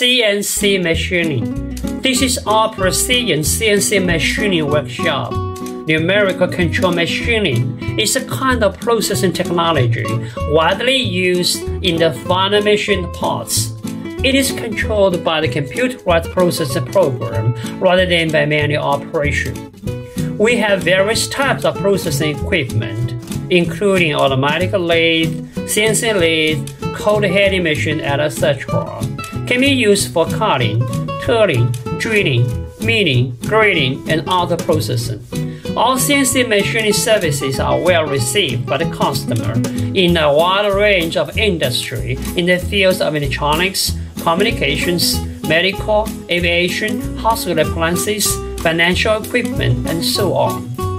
CNC machining. This is our precision CNC machining workshop. Numerical control machining is a kind of processing technology widely used in the final machined parts. It is controlled by the computerized processing program rather than by manual operation. We have various types of processing equipment, including automatic lathe, CNC lathe, cold heading machine, etc. Can be used for cutting, turning, drilling, milling, grading, and other processing. All CNC machining services are well received by the customer in a wide range of industry in the fields of electronics, communications, medical, aviation, hospital appliances, financial equipment, and so on.